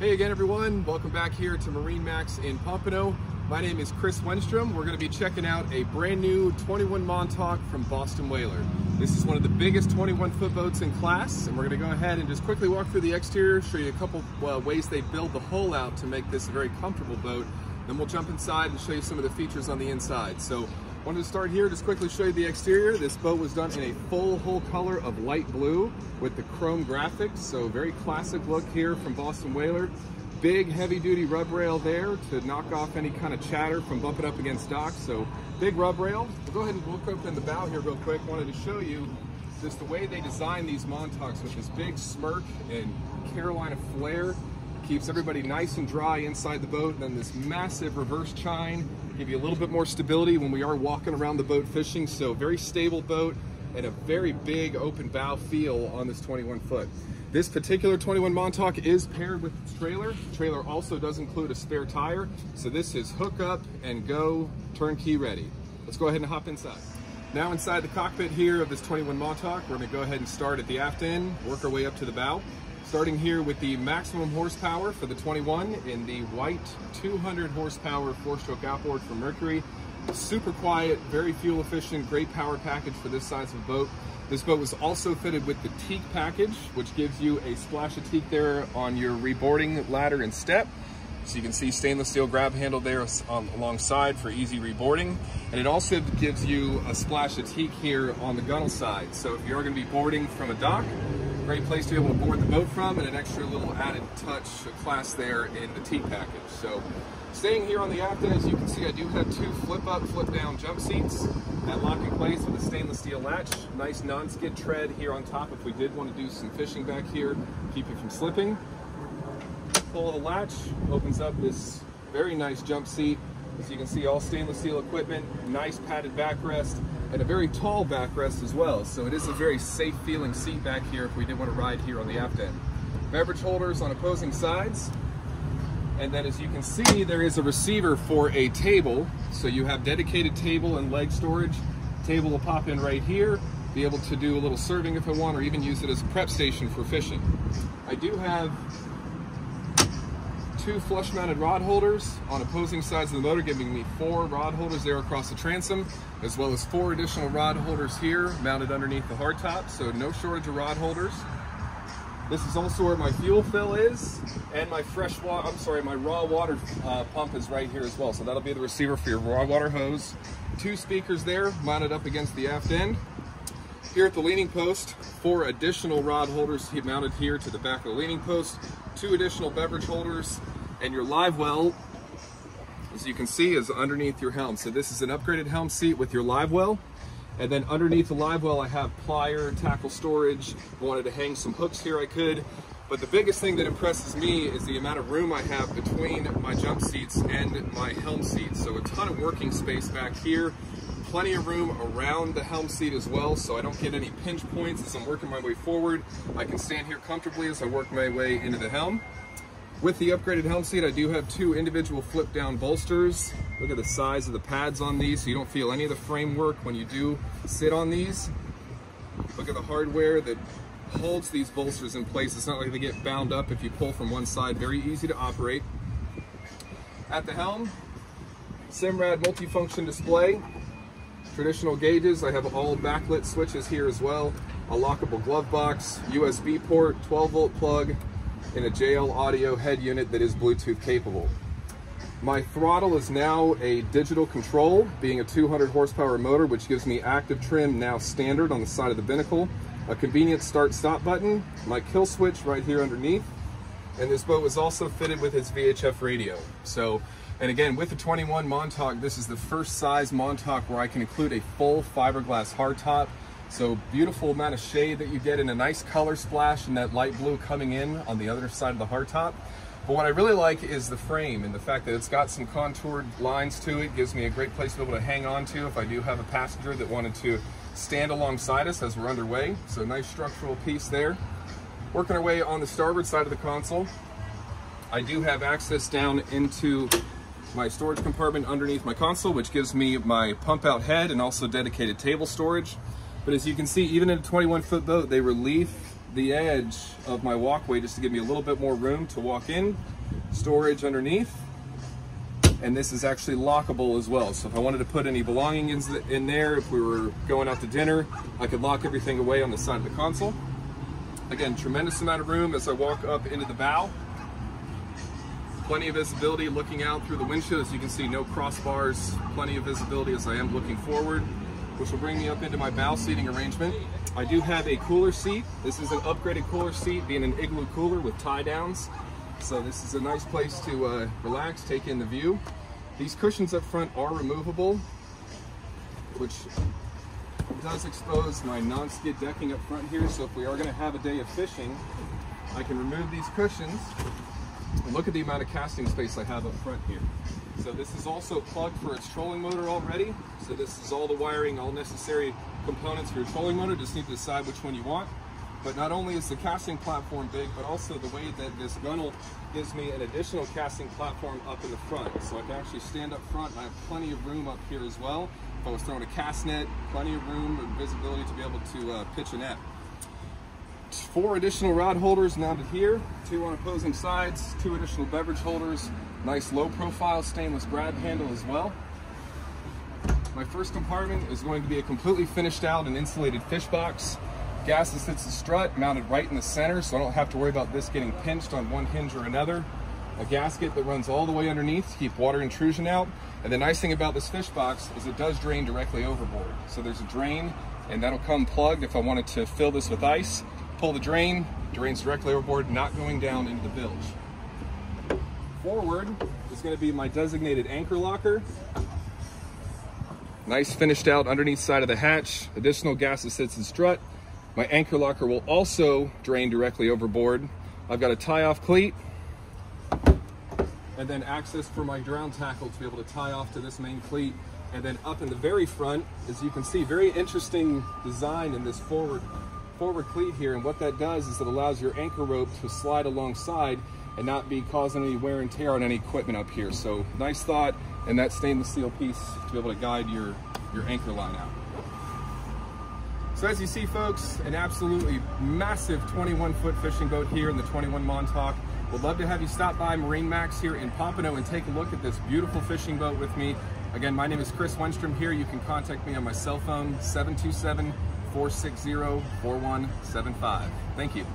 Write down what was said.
Hey again everyone, welcome back here to MarineMax in Pompano. My name is Chris Wenstrom. We're going to be checking out a brand new 21 Montauk from Boston Whaler. This is one of the biggest 21 foot boats in class and we're going to go ahead and just quickly walk through the exterior, show you a couple uh, ways they build the hull out to make this a very comfortable boat. Then we'll jump inside and show you some of the features on the inside. So Wanted to start here, just quickly show you the exterior. This boat was done in a full hull color of light blue with the chrome graphics, so very classic look here from Boston Whaler. Big heavy duty rub rail there to knock off any kind of chatter from bumping up against docks, so big rub rail. We'll go ahead and look open the bow here real quick. Wanted to show you just the way they design these Montauks with this big smirk and Carolina flare keeps everybody nice and dry inside the boat. And then this massive reverse chine, give you a little bit more stability when we are walking around the boat fishing. So very stable boat and a very big open bow feel on this 21 foot. This particular 21 Montauk is paired with its trailer. The trailer also does include a spare tire. So this is hook up and go turnkey ready. Let's go ahead and hop inside. Now inside the cockpit here of this 21 Montauk, we're gonna go ahead and start at the aft end, work our way up to the bow. Starting here with the maximum horsepower for the 21 in the white 200 horsepower four-stroke outboard from Mercury. Super quiet, very fuel efficient, great power package for this size of boat. This boat was also fitted with the teak package, which gives you a splash of teak there on your reboarding ladder and step. So you can see stainless steel grab handle there alongside for easy reboarding. And it also gives you a splash of teak here on the gunnel side. So if you're gonna be boarding from a dock, great place to be able to board the boat from and an extra little added touch of class there in the teak package. So staying here on the aft as you can see, I do have two flip up, flip down jump seats that lock in place with a stainless steel latch. Nice non-skid tread here on top if we did want to do some fishing back here, keep it from slipping. Pull of the latch, opens up this very nice jump seat. As you can see, all stainless steel equipment, nice padded backrest, and a very tall backrest as well. So it is a very safe feeling seat back here if we did want to ride here on the aft end. Beverage holders on opposing sides. And then as you can see, there is a receiver for a table. So you have dedicated table and leg storage. Table will pop in right here, be able to do a little serving if I want, or even use it as a prep station for fishing. I do have two flush mounted rod holders on opposing sides of the motor, giving me four rod holders there across the transom, as well as four additional rod holders here mounted underneath the hardtop, so no shortage of rod holders. This is also where my fuel fill is, and my fresh water, I'm sorry, my raw water uh, pump is right here as well. So that'll be the receiver for your raw water hose. Two speakers there mounted up against the aft end. Here at the leaning post, four additional rod holders mounted here to the back of the leaning post, two additional beverage holders, and your live well, as you can see, is underneath your helm. So this is an upgraded helm seat with your live well. And then underneath the live well, I have plier, tackle storage. I wanted to hang some hooks here, I could. But the biggest thing that impresses me is the amount of room I have between my jump seats and my helm seats. So a ton of working space back here. Plenty of room around the helm seat as well, so I don't get any pinch points as I'm working my way forward. I can stand here comfortably as I work my way into the helm. With the upgraded helm seat, I do have two individual flip down bolsters. Look at the size of the pads on these so you don't feel any of the framework when you do sit on these. Look at the hardware that holds these bolsters in place. It's not like they get bound up if you pull from one side. Very easy to operate. At the helm, Simrad multifunction display. Traditional gauges, I have all backlit switches here as well. A lockable glove box, USB port, 12 volt plug, in a JL Audio head unit that is Bluetooth capable. My throttle is now a digital control, being a 200 horsepower motor, which gives me active trim now standard on the side of the binnacle, a convenient start stop button, my kill switch right here underneath, and this boat was also fitted with its VHF radio. So, and again, with the 21 Montauk, this is the first size Montauk where I can include a full fiberglass hardtop so beautiful amount of shade that you get in a nice color splash and that light blue coming in on the other side of the hardtop. But what I really like is the frame and the fact that it's got some contoured lines to it gives me a great place to be able to hang on to if I do have a passenger that wanted to stand alongside us as we're underway. So nice structural piece there. Working our way on the starboard side of the console, I do have access down into my storage compartment underneath my console, which gives me my pump out head and also dedicated table storage. But as you can see, even in a 21 foot boat, they relief the edge of my walkway just to give me a little bit more room to walk in. Storage underneath. And this is actually lockable as well. So if I wanted to put any belongings in there, if we were going out to dinner, I could lock everything away on the side of the console. Again, tremendous amount of room as I walk up into the bow. Plenty of visibility looking out through the windshield. As you can see, no crossbars, plenty of visibility as I am looking forward, which will bring me up into my bow seating arrangement. I do have a cooler seat. This is an upgraded cooler seat, being an igloo cooler with tie downs. So this is a nice place to uh, relax, take in the view. These cushions up front are removable, which does expose my non-skid decking up front here. So if we are gonna have a day of fishing, I can remove these cushions and look at the amount of casting space I have up front here. So this is also plugged for its trolling motor already. So this is all the wiring, all necessary components for your trolling motor. Just need to decide which one you want. But not only is the casting platform big, but also the way that this gunnel gives me an additional casting platform up in the front. So I can actually stand up front and I have plenty of room up here as well. If I was throwing a cast net, plenty of room and visibility to be able to uh, pitch a net. Four additional rod holders mounted here, two on opposing sides, two additional beverage holders, nice low profile stainless grab handle as well. My first compartment is going to be a completely finished out and insulated fish box. Gas assisted strut mounted right in the center so I don't have to worry about this getting pinched on one hinge or another. A gasket that runs all the way underneath to keep water intrusion out. And the nice thing about this fish box is it does drain directly overboard. So there's a drain and that'll come plugged if I wanted to fill this with ice pull the drain, drains directly overboard, not going down into the bilge. Forward is gonna be my designated anchor locker. Nice finished out underneath side of the hatch, additional gas assisted strut. My anchor locker will also drain directly overboard. I've got a tie off cleat and then access for my ground tackle to be able to tie off to this main cleat. And then up in the very front, as you can see, very interesting design in this forward forward cleat here and what that does is it allows your anchor rope to slide alongside and not be causing any wear and tear on any equipment up here. So nice thought and that stainless steel piece to be able to guide your, your anchor line out. So as you see folks, an absolutely massive 21 foot fishing boat here in the 21 Montauk. Would love to have you stop by MarineMax here in Pompano and take a look at this beautiful fishing boat with me. Again, my name is Chris Wenstrom here. You can contact me on my cell phone, 727 460 4175. Thank you.